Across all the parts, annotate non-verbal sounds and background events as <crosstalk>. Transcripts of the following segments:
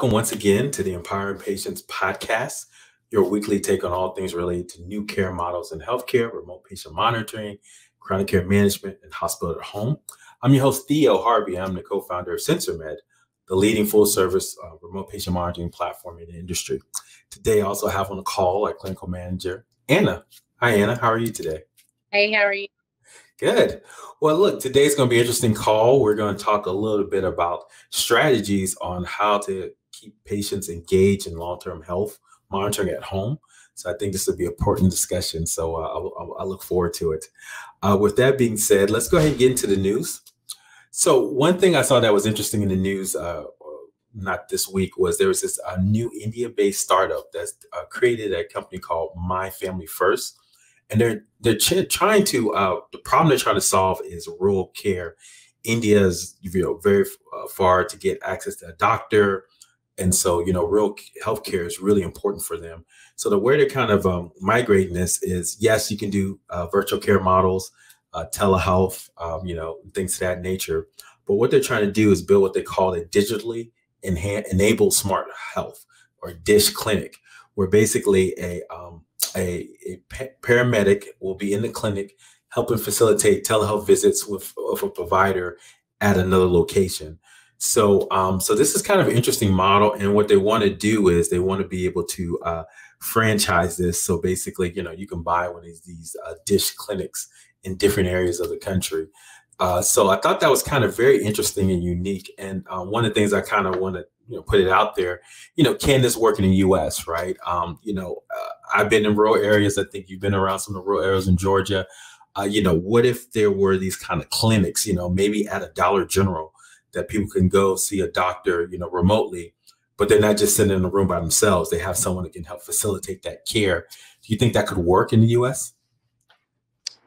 welcome once again to the Empowering Patients podcast, your weekly take on all things related to new care models in healthcare, remote patient monitoring, chronic care management, and hospital at home. I'm your host, Theo Harvey. I'm the co founder of SynsorMed, the leading full service uh, remote patient monitoring platform in the industry. Today, I also have on the call our clinical manager, Ana. Hi, Ana. How are you today? Hey, how are you? Good. Well, look, today's going to be an interesting call. We're going to talk a little bit about strategies on how to keep patients engaged in long term health monitoring at home. So I think this will be an important discussion. So uh, I, look forward to it. Uh, with that being said, let's go ahead and get into the news. So one thing I saw that was interesting in the news, uh, not this week, was there was this uh, new India-based startup that's uh, created a company called My Family First and they're they're trying to uh, the problem they're trying to solve is rural care. India is you know very uh, far to get access to a doctor, and so you know rural healthcare is really important for them. So the way they're kind of um, migrating this is yes, you can do uh, virtual care models, uh, telehealth, um, you know things of that nature. But what they're trying to do is build what they call a digitally enhan- enabled smart health or DISH clinic, where basically a um, a, a paramedic will be in the clinic helping facilitate telehealth visits with, with a provider at another location. So, um, so this is kind of an interesting model, and what they want to do is they want to be able to uh, franchise this. So basically, you know, you can buy one of these, uh, dish clinics in different areas of the country. Uh, so I thought that was kind of very interesting and unique. And uh, one of the things I kind of want to you know put it out there you know can this work in the us right? Um, you know uh, i've been in rural areas. I think you've been around some of the rural areas in georgia. Uh, you know what if there were these kind of clinics you know maybe at a dollar general that people can go see a doctor you know remotely but they're not just sitting in a room by themselves. They have someone that can help facilitate that care. Do you think that could work in the us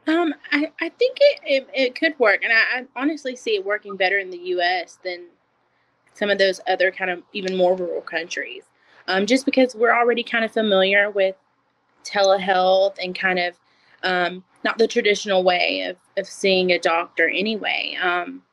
um, I, I think it, it, it could work, and I, I honestly see it working better in the U.S. than some of those other kind of even more rural countries. Um, just because we're already kind of familiar with telehealth and kind of um, not the traditional way of, of seeing a doctor anyway. Um,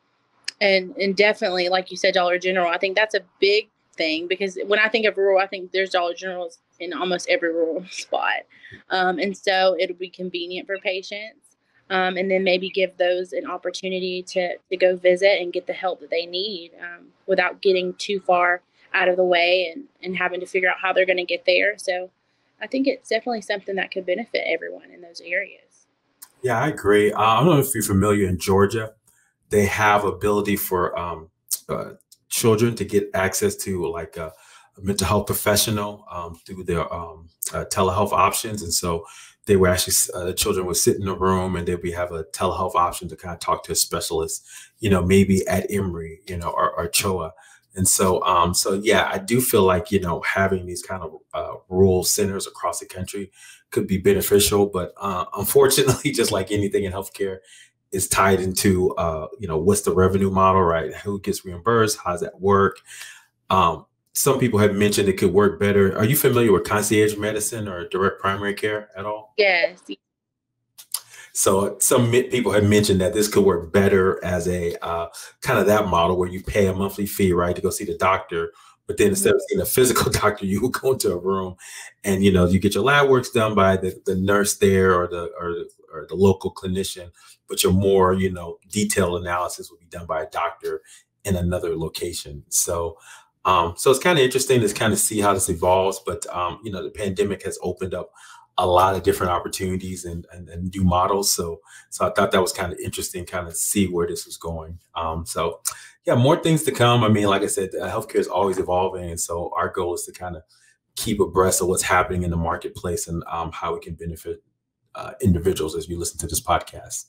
and, and definitely, like you said, Dollar General, I think that's a big thing because when I think of rural, I think there's Dollar Generals in almost every rural <laughs> spot. Um, and so it'll be convenient for patients um, and then maybe give those an opportunity to, to go visit and get the help that they need um, without getting too far out of the way and, and having to figure out how they're going to get there. So I think it's definitely something that could benefit everyone in those areas. Yeah, I agree. Uh, I don't know if you're familiar in Georgia, they have ability for um, uh, children to get access to like a, a mental health professional um, through their um, uh, telehealth options. And so they were actually uh, the children would sit in a room and then we have a telehealth option to kind of talk to a specialist, you know, maybe at Emory, you know, or, or CHOA. And so, um, so yeah, I do feel like you know having these kind of uh, rural centers across the country could be beneficial, but uh, <laughs> unfortunately, just like anything in healthcare, is tied into uh, you know what's the revenue model, right? Who gets reimbursed? How does that work? Um, some people have mentioned it could work better. Are you familiar with concierge medicine or direct primary care at all? Yes. So some people have mentioned that this could work better as a uh, kind of that model where you pay a monthly fee, right, to go see the doctor. But then instead of seeing a physical <laughs> doctor, you go into a room, and you know you get your lab works done by the, the nurse there or the or the, or the local clinician. But your more you know detailed analysis will be done by a doctor in another location. So um, so it's kind of interesting to kind of see how this evolves. But um, you know, the pandemic has opened up a lot of different opportunities and, and, and new models. So so I thought that was kind of interesting, kind of see where this was going. Um, so yeah, more things to come. I mean, like I said, healthcare is always evolving, and so our goal is to kind of keep abreast of what's happening in the marketplace and um, how we can benefit uh, individuals as you listen to this podcast.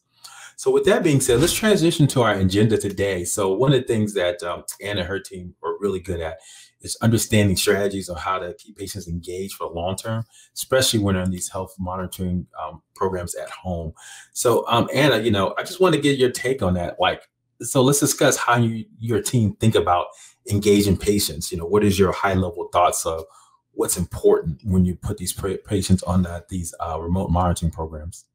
So with that being said, let's transition to our agenda today. So one of the things that um, Ana and her team are really good at is understanding strategies on how to keep patients engaged for the long term, especially when they're in these health monitoring um, programs at home. So um, Ana, you know, I just want to get your take on that. Like, so let's discuss how you your team think about engaging patients. You know, what is your high level thoughts of what's important when you put these patients on the, these uh, remote monitoring programs?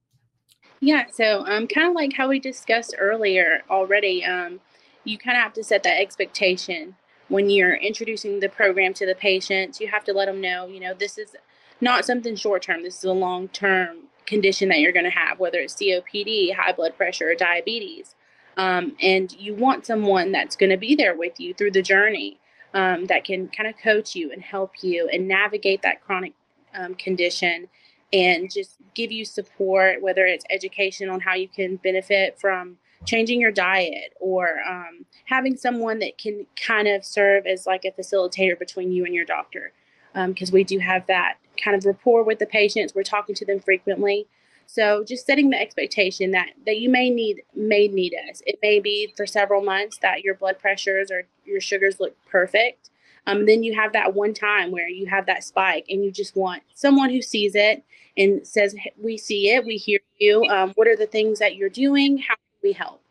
Yeah, so um, kind of like how we discussed earlier already, um, you kind of have to set that expectation when you're introducing the program to the patients, you have to let them know, you know, this is not something short term. This is a long term condition that you're going to have, whether it's COPD, high blood pressure, or diabetes. Um, and you want someone that's going to be there with you through the journey um, that can kind of coach you and help you and navigate that chronic um, condition and just give you support, whether it's education on how you can benefit from changing your diet or um, having someone that can kind of serve as like a facilitator between you and your doctor. Because um, we do have that kind of rapport with the patients. We're talking to them frequently. So just setting the expectation that that you may need may need us. It may be for several months that your blood pressures or your sugars look perfect um, then you have that one time where you have that spike and you just want someone who sees it and says we see it we hear you um, what are the things that you're doing how can we help.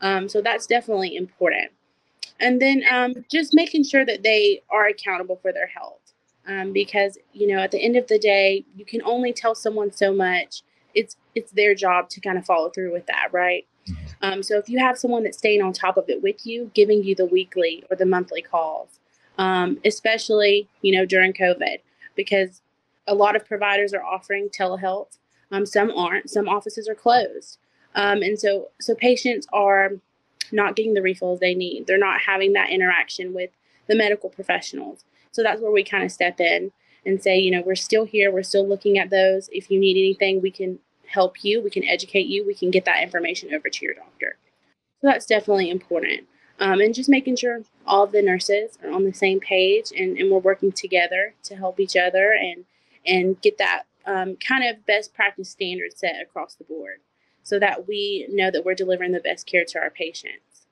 Um, so that's definitely important. And then um, just making sure that they are accountable for their health. Um, because you know at the end of the day you can only tell someone so much it's it's their job to kind of follow through with that right mm-hmm. um, so if you have someone that's staying on top of it with you giving you the weekly or the monthly calls um, especially you know during covid because a lot of providers are offering telehealth um, some aren't some offices are closed um, and so, so patients are not getting the refills they need. They're not having that interaction with the medical professionals. So that's where we kind of step in and say, you know, we're still here. We're still looking at those. If you need anything, we can help you. We can educate you. We can get that information over to your doctor. So that's definitely important. Um, and just making sure all of the nurses are on the same page and, and we're working together to help each other and and get that um, kind of best practice standard set across the board so that we know that we're delivering the best care to our patients.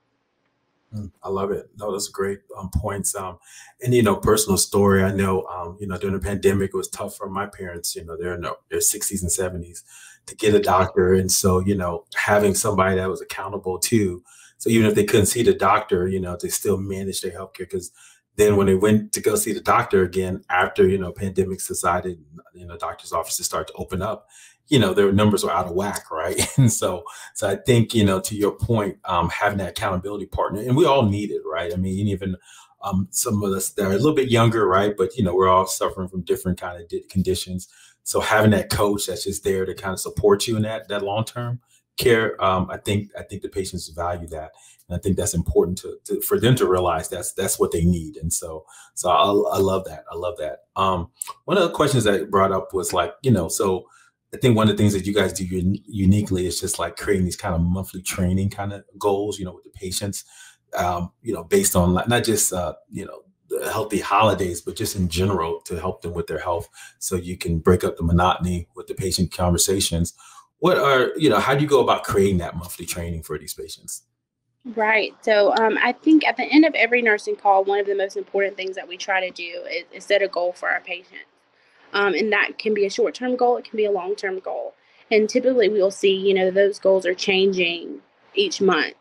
Mm, I love it. No, that's great um, points. Um, and you know, personal story. I know, um, you know, during the pandemic, it was tough for my parents. You know, they're in their sixties and seventies to get a doctor, and so you know, having somebody that was accountable too. So even if they couldn't see the doctor, you know, they still managed their healthcare because then when they went to go see the doctor again after you know pandemic subsided, you know, doctors' offices start to open up you know their numbers are out of whack right? <laughs> And so so i think you know to your point um, having that accountability partner and we all need it right? I mean even um, some of us that are a little bit younger right? But you know we're all suffering from different kind of conditions. So having that coach that's just there to kind of support you in that that long term care um, i think i think the patients value that. And i think that's important to, to, for them to realize that's that's what they need. And so so i, I love that. I love that. Um, one of the questions that brought up was like you know so I think one of the things that you guys do un- uniquely is just like creating these kind of monthly training kind of goals, you know, with the patients, um, you know, based on not just, uh, you know, healthy holidays, but just in general to help them with their health. So you can break up the monotony with the patient conversations. What are, you know, how do you go about creating that monthly training for these patients? Right. So um, I think at the end of every nursing call, one of the most important things that we try to do is, is set a goal for our patients. Um, and that can be a short term goal, it can be a long term goal. And typically we'll see, you know, those goals are changing each month.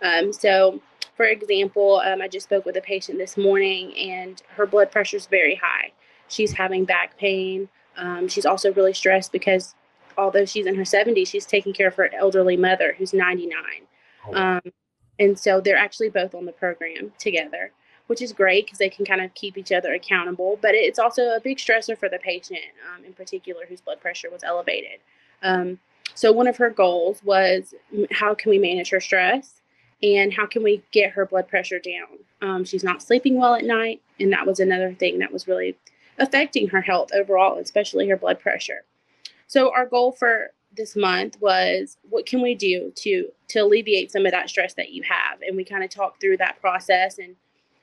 Um, so, for example, um, I just spoke with a patient this morning and her blood pressure is very high. She's having back pain. Um, she's also really stressed because although she's in her 70s, she's taking care of her elderly mother who's 99. Oh. Um, and so they're actually both on the program together which is great because they can kind of keep each other accountable. But it's also a big stressor for the patient, um, in particular, whose blood pressure was elevated. Um, so one of her goals was how can we manage her stress and how can we get her blood pressure down? Um, she's not sleeping well at night, and that was another thing that was really affecting her health overall, especially her blood pressure. So our goal for this month was what can we do to to alleviate some of that stress that you have and we kind of talked through that process and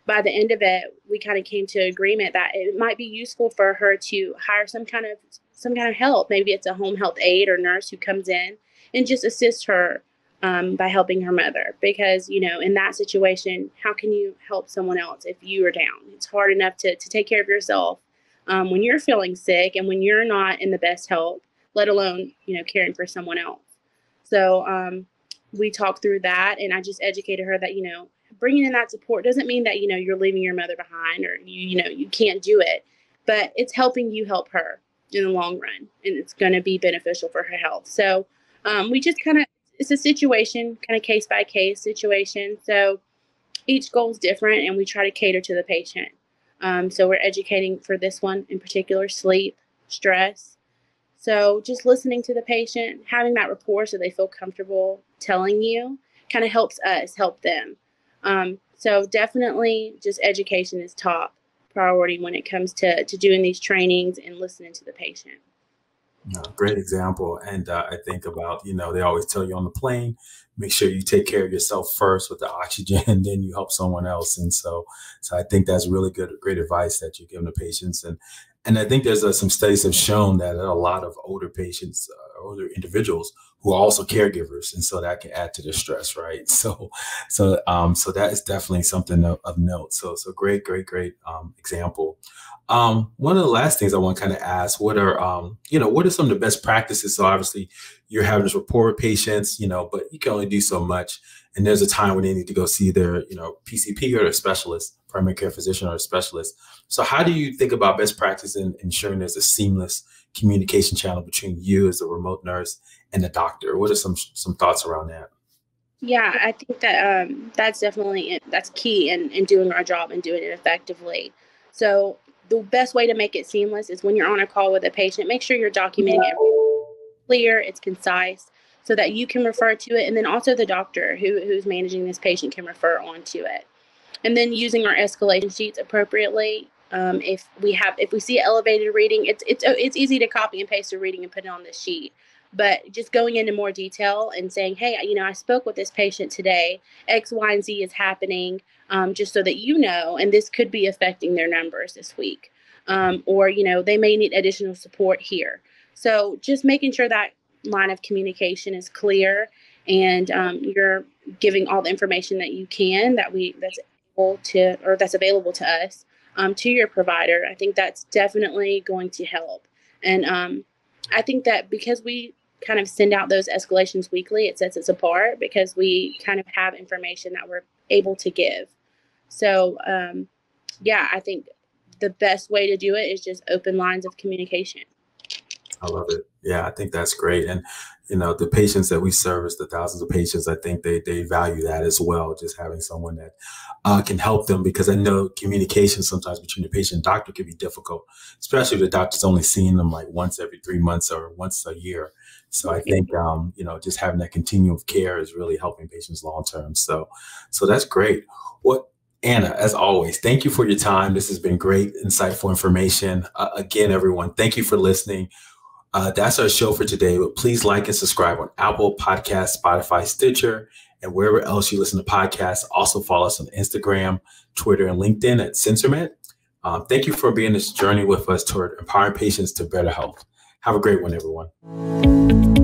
by the end of it, we kind of came to agreement that it might be useful for her to hire some kind of some kind of help. Maybe it's a home health aide or nurse who comes in and just assist her um, by helping her mother. Because you know, in that situation, how can you help someone else if you are down? It's hard enough to to take care of yourself um, when you're feeling sick and when you're not in the best health, let alone you know caring for someone else. So um, we talked through that, and I just educated her that you know bringing in that support doesn't mean that you know you're leaving your mother behind or you you know you can't do it but it's helping you help her in the long run and it's going to be beneficial for her health so um, we just kind of it's a situation kind of case by case situation so each goal is different, and we try to cater to the patient. Um, so we're educating for this one in particular sleep, stress. So just listening to the patient, having that rapport so they feel comfortable telling you kind of helps us help them. Um, so definitely just education is top priority when it comes to, to doing these trainings and listening to the patient. great example. And uh, I think about, you know, they always tell you on the plane, make sure you take care of yourself first with the <laughs> oxygen, and then you help someone else. And so, so I think that's really good, great advice that you're giving the patients. And and I think there's uh, some studies have shown that a lot of older patients, uh, older individuals who are also caregivers, and so that can add to the stress, right? <laughs> So, so, um, so that is definitely something of, of note. So, so great, great, great um, example. Um, one of the last things I want to kind of ask, what are, um, you know, what are some of the best practices? So obviously you're having this with patients, you know, but you can only do so much. And there's a time when they need to go see their, you know, PCP or a specialist, primary care physician or a specialist. So how do you think about best practice in ensuring there's a seamless communication channel between you as a remote nurse and the doctor? What are some, some thoughts around that? Yeah, I think that um, that's definitely that's key in, in doing our job and doing it effectively. So the best way to make it seamless is when you're on a call with a patient, make sure you're documenting it clear, it's concise, so that you can refer to it, and then also the doctor who, who's managing this patient can refer onto it. And then using our escalation sheets appropriately. Um, if we have, if we see elevated reading, it's it's it's easy to copy and paste a reading and put it on the sheet. But just going into more detail and saying, hey, you know, I spoke with this patient today. X, Y, and Z is happening um, just so that you know, and this could be affecting their numbers this week. Um, or, you know, they may need additional support here. So just making sure that line of communication is clear and um, you're giving all the information that you can that we that's able to or that's available to us um, to your provider. I think that's definitely going to help. And um, I think that because we kind of send out those escalations weekly, it sets us apart because we kind of have information that we're able to give. So, um, yeah, I think the best way to do it is just open lines of communication. I love it. Yeah, I think that's great. And you know, the patients that we service, the thousands of patients, I think they they value that as well. Just having someone that uh, can help them because I know communication sometimes between the patient and doctor can be difficult, especially if the doctor's only seeing them like once every three months or once a year. So I think um, you know, just having that continuum of care is really helping patients long term. So, so that's great. What Ana, as always, thank you for your time. This has been great, insightful information. Uh, again, everyone, thank you for listening. Uh, that's our show for today. But please like and subscribe on Apple Podcast, Spotify, Stitcher, and wherever else you listen to podcasts. Also follow us on Instagram, Twitter, and LinkedIn at SynsorMed. Um, thank you for being this journey with us toward empowering patients to better health. Have a great one, everyone.